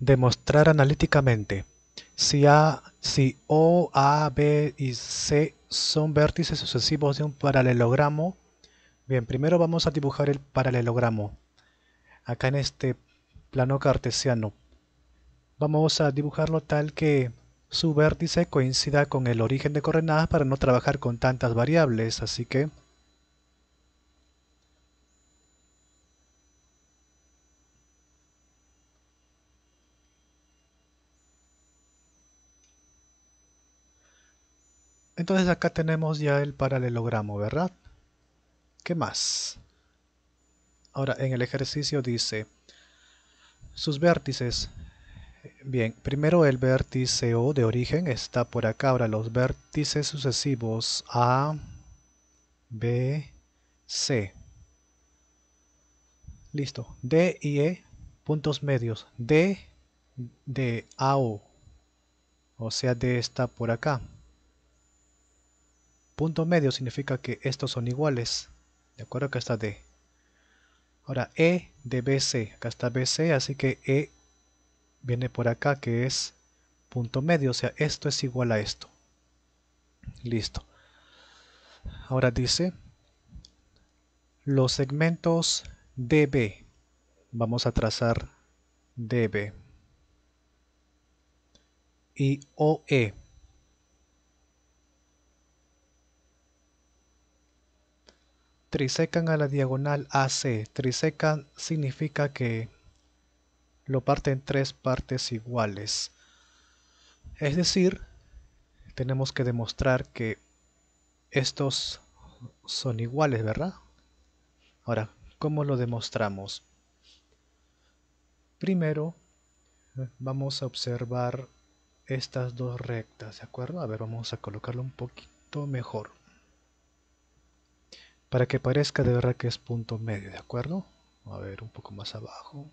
Demostrar analíticamente si A, si O, A, B y C son vértices sucesivos de un paralelogramo. Bien, primero vamos a dibujar el paralelogramo. Acá en este plano cartesiano. Vamos a dibujarlo tal que su vértice coincida con el origen de coordenadas para no trabajar con tantas variables. Así que Entonces acá tenemos ya el paralelogramo, ¿verdad? ¿Qué más? Ahora en el ejercicio dice sus vértices. Bien, primero el vértice O de origen está por acá. Ahora los vértices sucesivos A, B, C. Listo. D y E, puntos medios. D de AO. O sea, D está por acá. Punto medio significa que estos son iguales. ¿De acuerdo? Acá está D. Ahora E de BC. Acá está BC, así que E viene por acá que es punto medio. O sea, esto es igual a esto. Listo. Ahora dice los segmentos DB. Vamos a trazar DB. Y OE. Trisecan a la diagonal AC. Trisecan significa que lo parte en tres partes iguales. Es decir, tenemos que demostrar que estos son iguales, ¿verdad? Ahora, ¿cómo lo demostramos? Primero, vamos a observar estas dos rectas, ¿de acuerdo? A ver, vamos a colocarlo un poquito mejor para que parezca de verdad que es punto medio, ¿de acuerdo? A ver, un poco más abajo.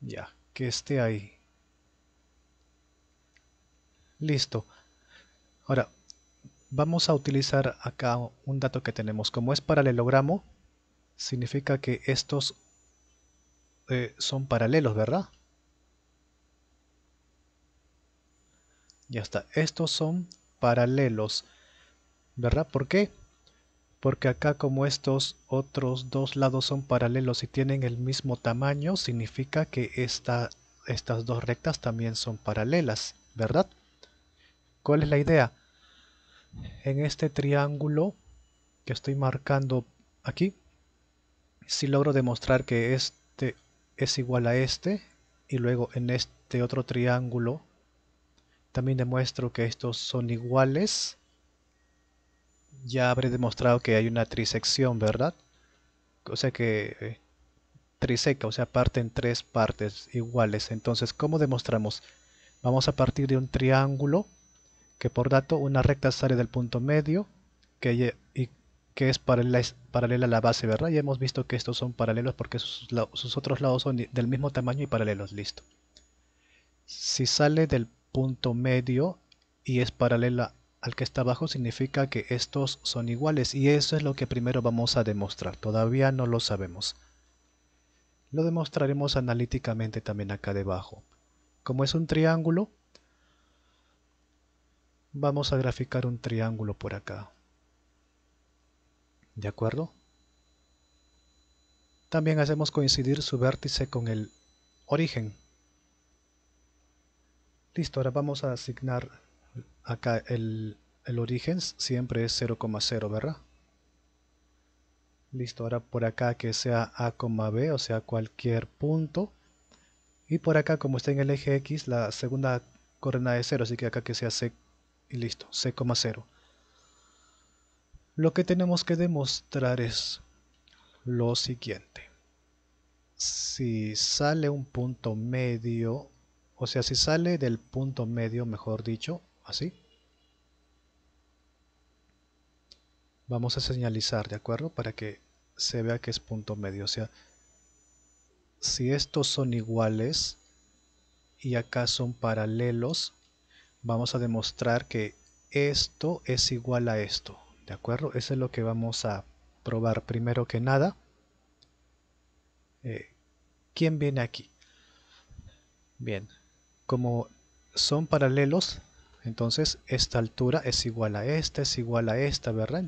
Ya, que esté ahí. Listo. Ahora, vamos a utilizar acá un dato que tenemos. Como es paralelogramo, significa que estos eh, son paralelos, ¿verdad? Ya está. Estos son paralelos, ¿verdad? ¿Por qué? Porque acá como estos otros dos lados son paralelos y tienen el mismo tamaño, significa que esta, estas dos rectas también son paralelas, ¿verdad? ¿Cuál es la idea? En este triángulo que estoy marcando aquí, si logro demostrar que este es igual a este, y luego en este otro triángulo también demuestro que estos son iguales, ya habré demostrado que hay una trisección, ¿verdad? O sea que eh, triseca, o sea, parte en tres partes iguales. Entonces, ¿cómo demostramos? Vamos a partir de un triángulo que por dato una recta sale del punto medio que, y que es paralela, paralela, a la base, ¿verdad? Ya hemos visto que estos son paralelos porque sus, sus otros lados son del mismo tamaño y paralelos, listo. Si sale del punto medio y es paralela al que está abajo significa que estos son iguales y eso es lo que primero vamos a demostrar. Todavía no lo sabemos. Lo demostraremos analíticamente también acá debajo. Como es un triángulo, vamos a graficar un triángulo por acá. ¿De acuerdo? También hacemos coincidir su vértice con el origen. Listo, ahora vamos a asignar acá el, origen siempre es 0,0, ¿verdad? Listo, ahora por acá que sea A, B, o sea cualquier punto. Y por acá como está en el eje X, la segunda coordenada es 0, así que acá que sea C y listo, C,0. Lo que tenemos que demostrar es lo siguiente. Si sale un punto medio, o sea, si sale del punto medio, mejor dicho, así. Vamos a señalizar, ¿de acuerdo? Para que se vea que es punto medio. O sea, si estos son iguales y acá son paralelos, vamos a demostrar que esto es igual a esto. ¿De acuerdo? Eso es lo que vamos a probar primero que nada. Eh, ¿Quién viene aquí? Bien, como son paralelos, entonces esta altura es igual a esta, es igual a esta, ¿verdad?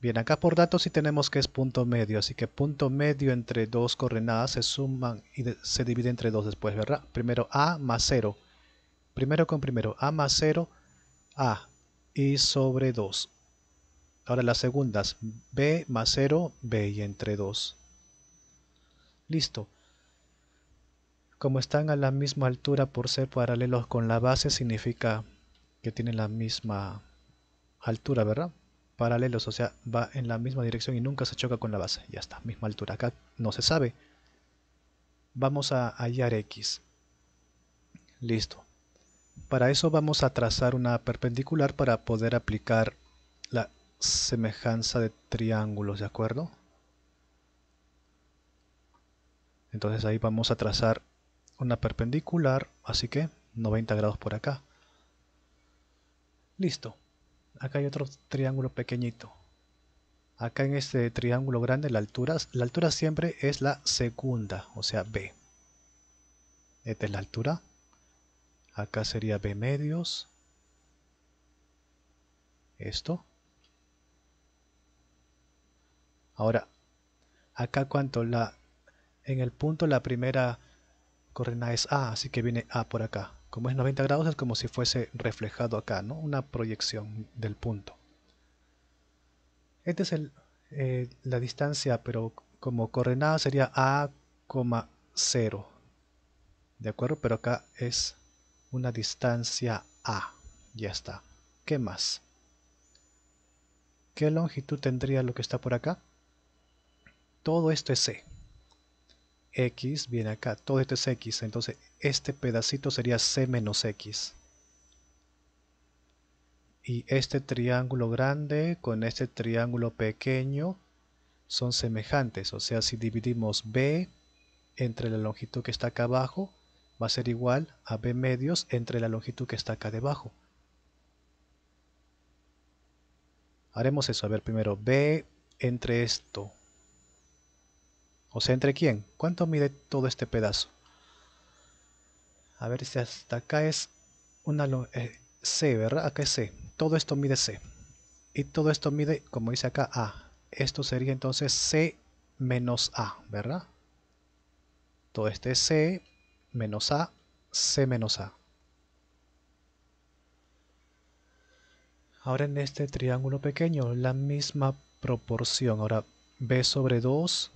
Bien, acá por datos sí tenemos que es punto medio, así que punto medio entre dos coordenadas se suman y se divide entre dos después, ¿verdad? Primero A más 0. Primero con primero, A más 0, A y sobre 2. Ahora las segundas, B más 0, B y entre 2. Listo. Como están a la misma altura por ser paralelos con la base, significa que tienen la misma altura, ¿verdad? Paralelos, o sea, va en la misma dirección y nunca se choca con la base. Ya está, misma altura. Acá no se sabe. Vamos a hallar X. Listo. Para eso vamos a trazar una perpendicular para poder aplicar la semejanza de triángulos, ¿de acuerdo? Entonces ahí vamos a trazar una perpendicular, así que 90 grados por acá. Listo. Acá hay otro triángulo pequeñito. Acá en este triángulo grande la altura, la altura siempre es la segunda, o sea B. Esta es la altura. Acá sería B medios. Esto. Ahora, acá cuánto la en el punto la primera coordenada es A, así que viene A por acá. Como es 90 grados es como si fuese reflejado acá, ¿no? Una proyección del punto. Esta es eh, la distancia, pero como coordenada sería A, 0. ¿De acuerdo? Pero acá es una distancia A. Ya está. ¿Qué más? ¿Qué longitud tendría lo que está por acá? Todo esto es C x viene acá, todo esto es x, entonces este pedacito sería c menos x. Y este triángulo grande con este triángulo pequeño son semejantes, o sea, si dividimos b entre la longitud que está acá abajo, va a ser igual a b medios entre la longitud que está acá debajo. Haremos eso, a ver primero, b entre esto, o sea, ¿entre quién? ¿Cuánto mide todo este pedazo? A ver si hasta acá es una eh, C, ¿verdad? Acá es C. Todo esto mide C. Y todo esto mide, como dice acá, A. Esto sería entonces C menos A, ¿verdad? Todo este es C menos A, C menos A. Ahora en este triángulo pequeño, la misma proporción. Ahora, B sobre 2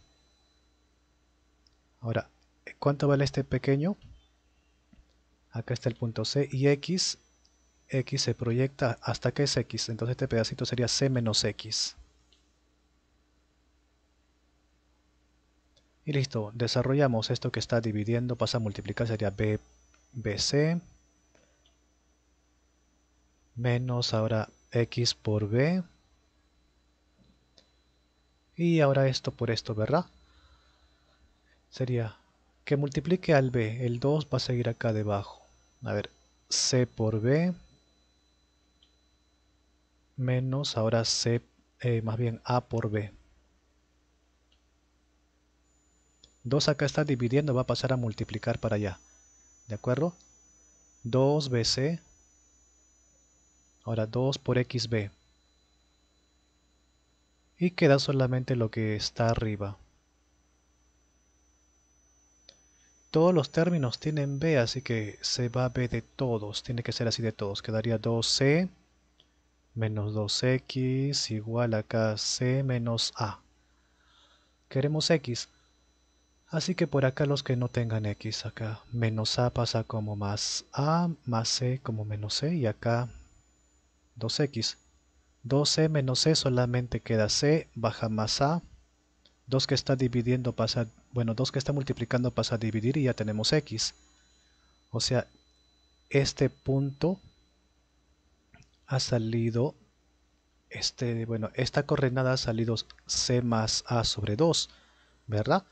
Ahora, ¿cuánto vale este pequeño? Acá está el punto C y X. X se proyecta hasta que es X. Entonces este pedacito sería C menos X. Y listo, desarrollamos esto que está dividiendo, pasa a multiplicar, sería B, BC menos ahora X por B. Y ahora esto por esto, ¿verdad? Sería que multiplique al b. El 2 va a seguir acá debajo. A ver, c por b menos ahora c, eh, más bien a por b. 2 acá está dividiendo, va a pasar a multiplicar para allá. ¿De acuerdo? 2bc. Ahora 2 por xb. Y queda solamente lo que está arriba. Todos los términos tienen b, así que se va b de todos. Tiene que ser así de todos. Quedaría 2c menos 2x igual acá c menos a. Queremos x. Así que por acá los que no tengan x, acá menos a pasa como más a, más c como menos c y acá 2x. 2c menos c solamente queda c, baja más a 2 que está dividiendo pasa, bueno, 2 que está multiplicando pasa a dividir y ya tenemos x. O sea, este punto ha salido, este, bueno, esta coordenada ha salido c más a sobre 2, ¿verdad?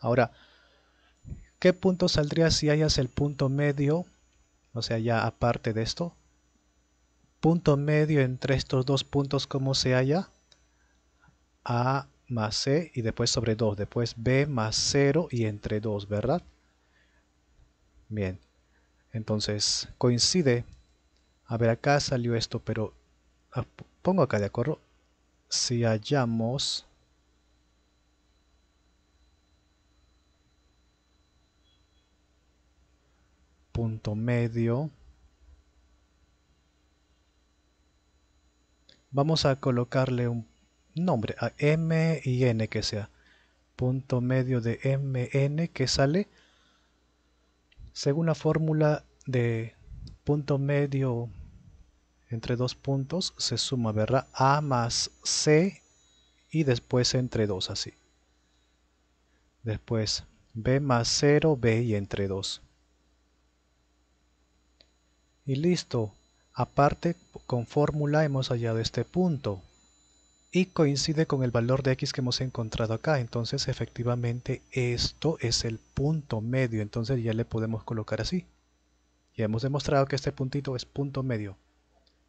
Ahora, ¿qué punto saldría si hayas el punto medio? O sea, ya aparte de esto. Punto medio entre estos dos puntos, ¿cómo se halla? A más C y después sobre 2, después B más 0 y entre 2, ¿verdad? Bien, entonces coincide. A ver, acá salió esto, pero ah, pongo acá de acuerdo. Si hallamos punto medio, vamos a colocarle un nombre a m y n que sea punto medio de mn que sale según la fórmula de punto medio entre dos puntos se suma, ¿verdad? A más C y después entre dos así. Después B más 0, B y entre 2. Y listo. Aparte, con fórmula hemos hallado este punto. Y coincide con el valor de x que hemos encontrado acá. Entonces, efectivamente, esto es el punto medio. Entonces ya le podemos colocar así. Ya hemos demostrado que este puntito es punto medio.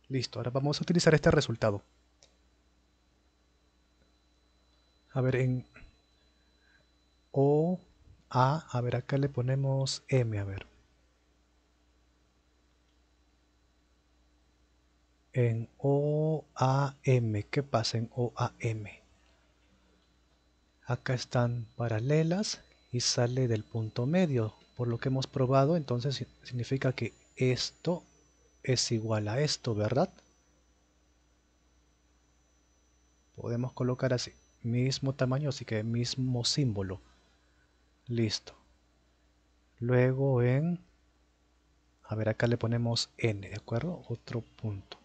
Listo, ahora vamos a utilizar este resultado. A ver, en O, A, a ver, acá le ponemos M, a ver. En OAM, ¿qué pasa en OAM? Acá están paralelas y sale del punto medio. Por lo que hemos probado, entonces significa que esto es igual a esto, ¿verdad? Podemos colocar así, mismo tamaño, así que mismo símbolo. Listo. Luego en, a ver acá le ponemos n, ¿de acuerdo? Otro punto.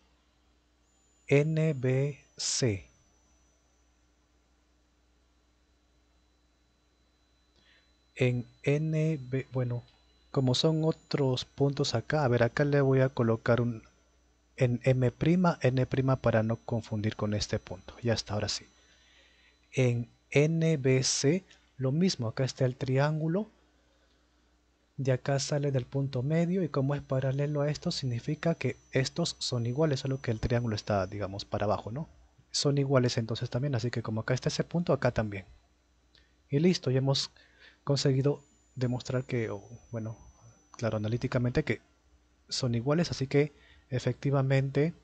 NBC. En NB, bueno, como son otros puntos acá, a ver, acá le voy a colocar un en M', N' para no confundir con este punto. Ya está, ahora sí. En NBC, lo mismo, acá está el triángulo. De acá sale del punto medio y como es paralelo a esto, significa que estos son iguales, solo que el triángulo está, digamos, para abajo, ¿no? Son iguales entonces también, así que como acá está ese punto, acá también. Y listo, ya hemos conseguido demostrar que, bueno, claro, analíticamente que son iguales, así que efectivamente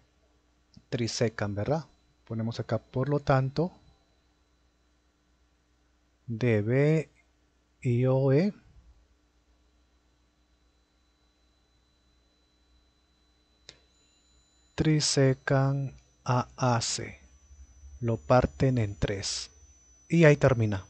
trisecan, ¿verdad? Ponemos acá, por lo tanto, DB y OE trisecan a AC, lo parten en tres y ahí termina.